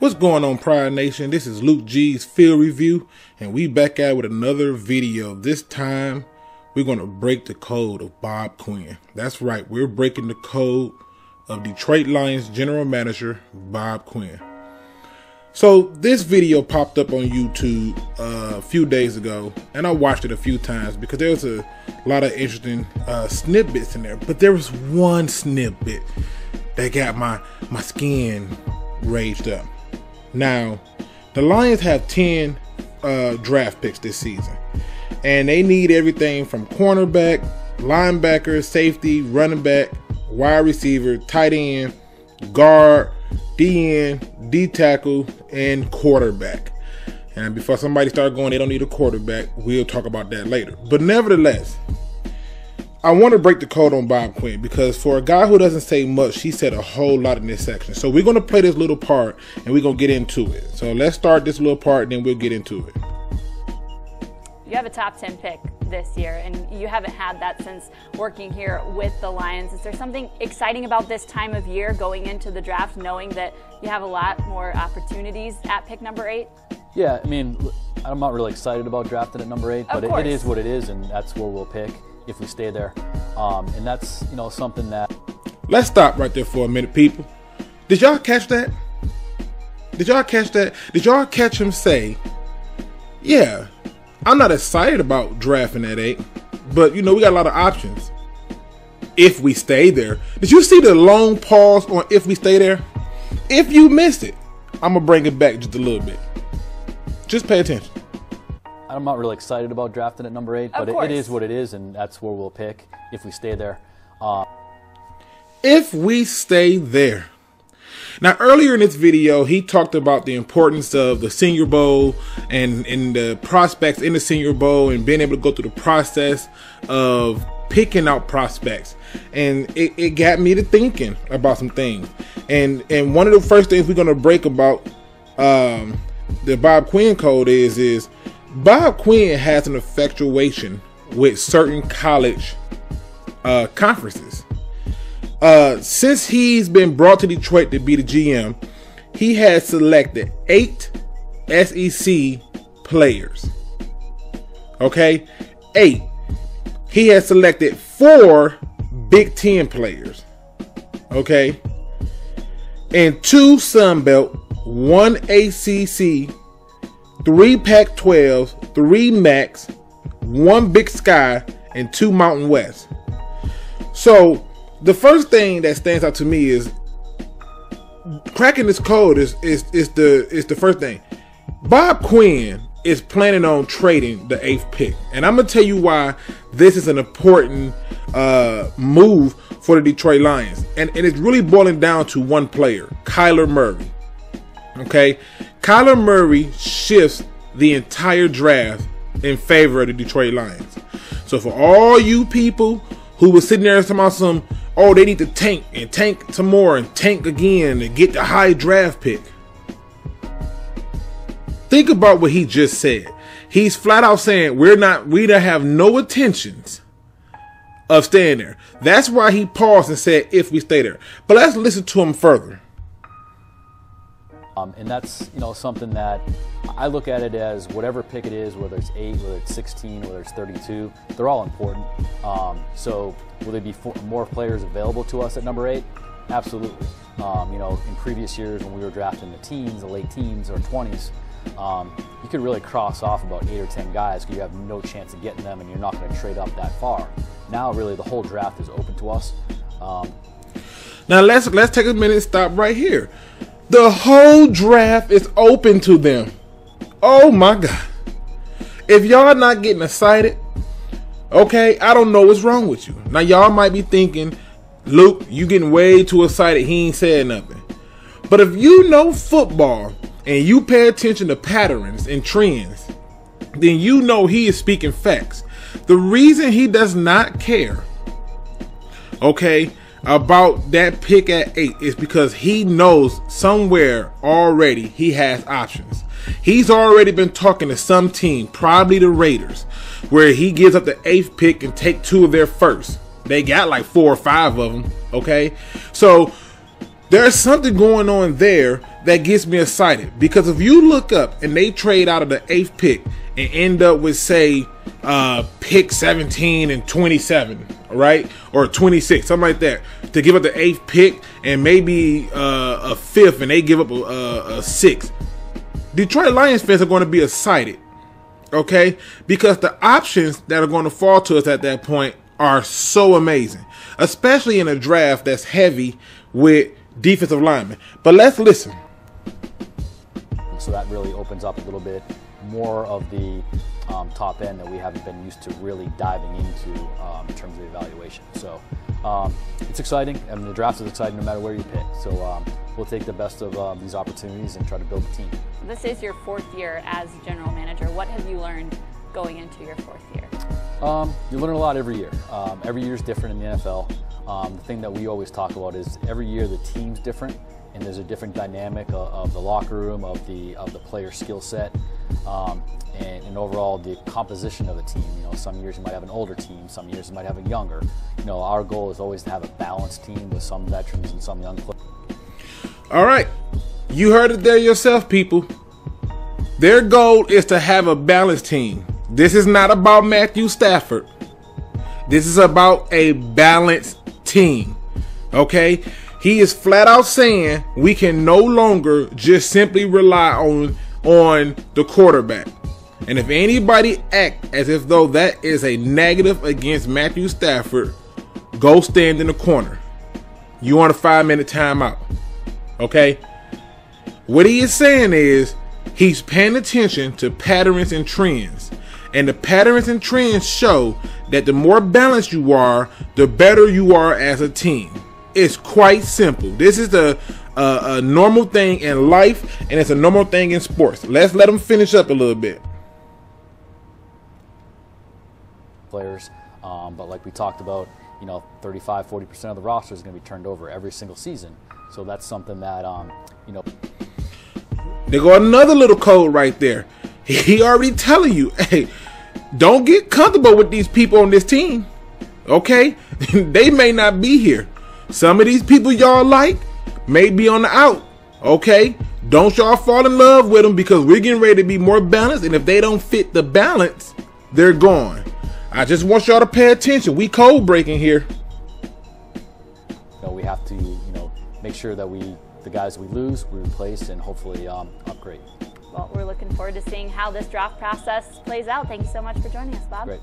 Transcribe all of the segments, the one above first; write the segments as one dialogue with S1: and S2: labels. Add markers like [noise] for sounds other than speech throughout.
S1: What's going on, Prior Nation? This is Luke G's Field Review, and we back out with another video. This time, we're going to break the code of Bob Quinn. That's right, we're breaking the code of Detroit Lions general manager Bob Quinn. So this video popped up on YouTube uh, a few days ago, and I watched it a few times because there was a lot of interesting uh, snippets in there. But there was one snippet that got my my skin raged up. Now, the Lions have ten uh, draft picks this season, and they need everything from cornerback, linebacker, safety, running back, wide receiver, tight end, guard DN, D tackle, and quarterback. And before somebody start going, they don't need a quarterback. We'll talk about that later. But nevertheless, I want to break the code on Bob Quinn because for a guy who doesn't say much, he said a whole lot in this section. So we're going to play this little part and we're going to get into it. So let's start this little part and then we'll get into it.
S2: You have a top 10 pick this year, and you haven't had that since working here with the Lions. Is there something exciting about this time of year going into the draft, knowing that you have a lot more opportunities at pick number eight?
S3: Yeah, I mean, I'm not really excited about drafting at number eight,
S2: Of
S3: but it, it is what it is, and that's where we'll pick if we stay there. Um, and that's you know something that
S1: Let's stop right there for a minute, people. Did y'all catch that? Did y'all catch that? Did y'all catch him say, Yeah, I'm not excited about drafting at eight, but you know, we got a lot of options if we stay there. Did you see the long pause on if we stay there? If you missed it, I'm gonna bring it back just a little bit. Just pay attention.
S3: I'm not really excited about drafting at number eight,
S2: Of
S3: but it, it is what it is, and that's where we'll pick if we stay there. Um,
S1: if we stay there. Now, earlier in this video, he talked about the importance of the Senior Bowl and, and the prospects in the Senior Bowl and being able to go through the process of picking out prospects. And it, it got me to thinking about some things. And and one of the first things we're gonna break about um, the Bob Quinn code is is Bob Quinn has an effectuation with certain college uh, conferences uh, since he's been brought to Detroit to be the GM, he has selected eight SEC players. Okay, eight. He has selected four Big Ten players. Okay, and two Sun Belt, one ACC, three Pac 12, three MACs, one Big Sky, and two Mountain West. So the first thing that stands out to me is cracking this code is is is the is the first thing. Bob Quinn is planning on trading the eighth pick, and I'm gonna tell you why this is an important uh, move for the Detroit Lions, and and it's really boiling down to one player, Kyler Murray. Okay, Kyler Murray shifts the entire draft in favor of the Detroit Lions. So for all you people who was sitting there talking about some, oh, they need to tank and tank some more and tank again and get the high draft pick. Think about what he just said. He's flat out saying we're not, we don't have no intentions of staying there. That's why he paused and said if we stay there. But let's listen to him further.
S3: Um, and that's you know something that I look at it as whatever pick it is, whether it's eight, whether it's 16, whether it's 32, they're all important. Um, so will there be more players available to us at number eight? Absolutely. Um, you know, in previous years when we were drafting the teens, the late teens or 20s, um, you could really cross off about eight or 10 guys because you have no chance of getting them and you're not going to trade up that far. Now, really, the whole draft is open to us. Um,
S1: Now let's let's take a minute and stop right here. The whole draft is open to them. Oh my god. If y'all are not getting excited, okay, I don't know what's wrong with you. Now y'all might be thinking, Luke, you getting way too excited. He ain't said nothing. But if you know football and you pay attention to patterns and trends, then you know he is speaking facts. The reason he does not care, okay, about that pick at eight is because he knows somewhere already he has options. He's already been talking to some team, probably the Raiders, where he gives up the eighth pick and take two of their first. They got like four or five of them. Okay, so there's something going on there that gets me excited because if you look up and they trade out of the eighth pick and end up with say uh pick 17 and 27 right? Or 26 something like that. To give up the eighth pick and maybe uh, a fifth and they give up a, a, sixth. Detroit lions fans are going to be excited okay? Because the options that are going to fall to us at that point are so amazing. Especially in a draft that's heavy with defensive linemen. But let's listen.
S3: So that really opens up a little bit more of the um, top end that we haven't been used to really diving into um, in terms of evaluation. So um, it's exciting. I mean, the draft is exciting no matter where you pick. So um, we'll take the best of um, these opportunities and try to build a team.
S2: This is your fourth year as general manager. What have you learned going into your fourth year?
S3: Um, you learn a lot every year. Um, every year is different in the NFL. Um, the thing that we always talk about is every year the team's different, and there's a different dynamic of, of the locker room, of the of the player skill set, um, and, and overall the composition of the team. You know, some years you might have an older team, some years you might have a younger. You know, our goal is always to have a balanced team with some veterans and some young players.
S1: All right. You heard it there yourself, people. Their goal is to have a balanced team. This is not about Matthew Stafford. This is about a balanced team. Okay? He is flat out saying we can no longer just simply rely on on the quarterback. And if anybody act as if though that is a negative against Matthew Stafford, go stand in the corner. You want a 5-minute timeout. Okay? What he is saying is he's paying attention to patterns and trends. And the patterns and trends show that the more balanced you are, the better you are as a team. It's quite simple. This is a, a, a normal thing in life, and it's a normal thing in sports. Let's let them finish up a little bit.
S3: players. Um, but like we talked about, you know, 35, 40% of the roster is going to be turned over every single season. So that's something that, um, you know,
S1: There go another little code right there. [laughs] He already telling you, [laughs] hey, don't get comfortable with these people on this team. Okay? [laughs] they may not be here. Some of these people y'all like may be on the out. Okay? Don't y'all fall in love with them because we're getting ready to be more balanced. And if they don't fit the balance, they're gone. I just want y'all to pay attention. We code breaking here.
S3: you know, we have to, you know, make sure that we, the guys we lose, we replace and hopefully um, upgrade.
S2: Well, we're looking forward to seeing how this draft process plays out. Thank you so much for joining us, Bob.
S3: Great.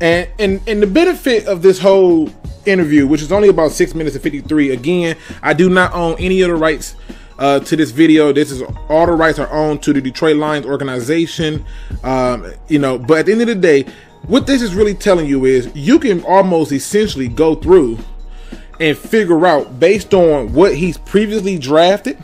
S1: And and and the benefit of this whole interview, which is only about six minutes and fifty three. Again, I do not own any of the rights uh, to this video. This is all the rights are owned to the Detroit Lions organization. Um, you know, but at the end of the day, what this is really telling you is you can almost essentially go through and figure out based on what he's previously drafted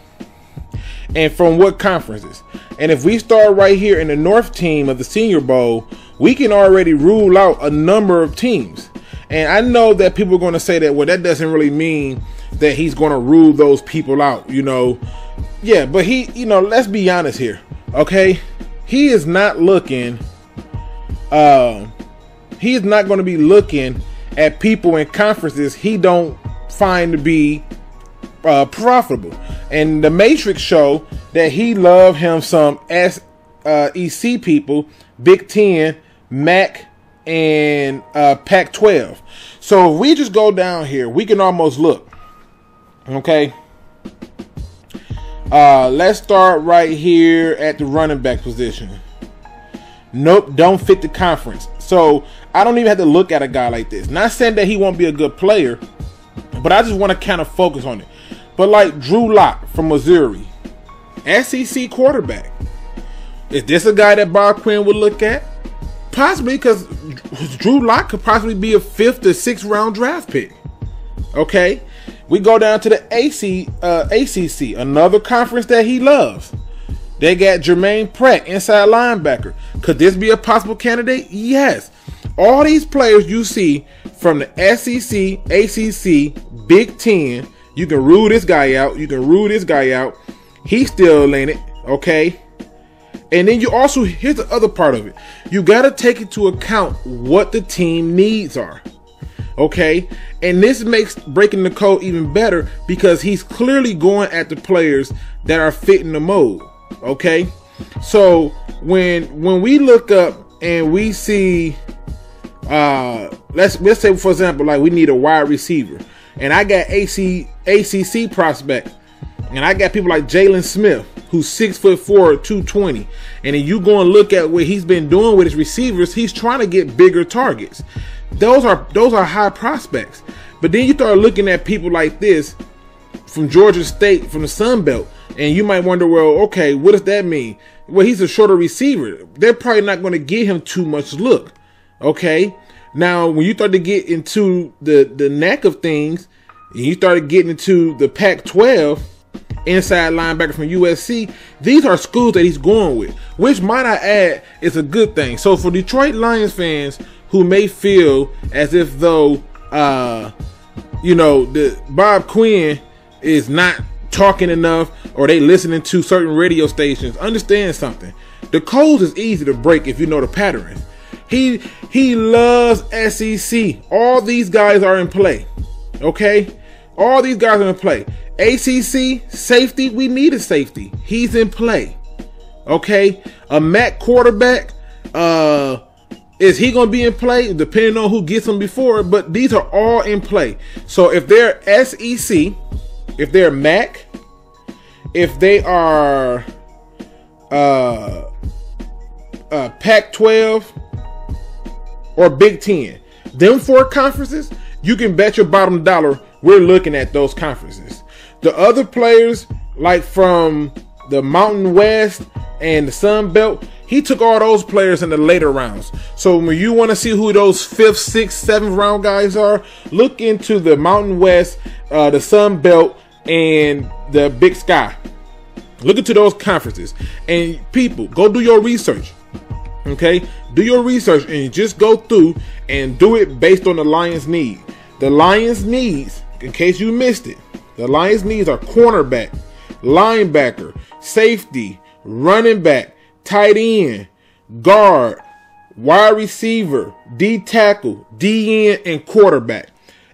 S1: and from what conferences. And if we start right here in the North team of the Senior Bowl, we can already rule out a number of teams. And I know that people are going to say that, well, that doesn't really mean that he's going to rule those people out, you know. Yeah, but he, you know, let's be honest here, okay? He is not looking, uh, he is not going to be looking at people in conferences he don't find to be uh, profitable. And the Matrix show that he loved him some S uh, EC people, Big Ten, MAC, and uh, Pac 12. So if we just go down here, we can almost look. Okay. Uh, let's start right here at the running back position. Nope, don't fit the conference. So I don't even have to look at a guy like this. Not saying that he won't be a good player, but I just want to kind of focus on it. But like Drew Lock from Missouri, SEC quarterback. Is this a guy that Bob Quinn would look at? Possibly because Drew Lock could possibly be a fifth or sixth round draft pick. Okay, we go down to the AC uh, ACC, another conference that he loves. They got Germaine Pratt, inside linebacker. Could this be a possible candidate? Yes. All these players you see from the SEC, ACC, Big Ten. You can rule this guy out. You can rule this guy out. He's still in it, okay? And then you also here's the other part of it. You got to take into account what the team needs are. Okay? And this makes breaking the code even better because he's clearly going at the players that are fitting the mold. Okay? So when when we look up and we see uh let's let's say for example like we need a wide receiver and I got AC ACC prospect and I got people like Jaylen Smith who's six foot four, 220. And then you go and look at what he's been doing with his receivers, he's trying to get bigger targets. Those are those are high prospects. But then you start looking at people like this from Georgia State, from the Sun Belt, and you might wonder, well, okay, what does that mean? Well, he's a shorter receiver. They're probably not going to give him too much look. Okay. Now, when you start to get into the the neck of things, and you started getting into the Pac-12, inside linebacker from USC. These are schools that he's going with, which might I add is a good thing. So for Detroit Lions fans who may feel as if though, uh, you know, the Bob Quinn is not talking enough or they listening to certain radio stations, understand something. The codes is easy to break if you know the pattern. He he loves SEC. All these guys are in play. Okay? All these guys are in play. ACC safety, we need a safety. He's in play. Okay, a MAC quarterback. Uh, is he going to be in play? Depending on who gets him before, but these are all in play. So if they're SEC, if they're MAC, if they are uh, uh, Pac-12 or Big Ten, them four conferences, you can bet your bottom dollar we're looking at those conferences. The other players, like from the Mountain West and the Sun Belt, he took all those players in the later rounds. So when you want to see who those fifth, sixth, seventh round guys are, look into the Mountain West, uh, the Sun Belt, and the Big Sky. Look into those conferences. And people, go do your research. Okay? Do your research and just go through and do it based on the Lions' need. The Lions' needs, in case you missed it, the Lions' needs are cornerback, linebacker, safety, running back, tight end, guard, wide receiver, D tackle, D end, and quarterback.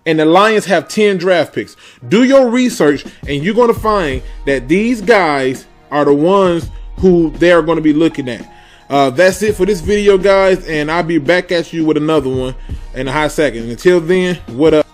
S1: And the Lions have 10 draft picks. Do your research, and you're going to find that these guys are the ones who they're going to be looking at. Uh, that's it for this video, guys, and I'll be back at you with another one in a hot second. Until then, what up?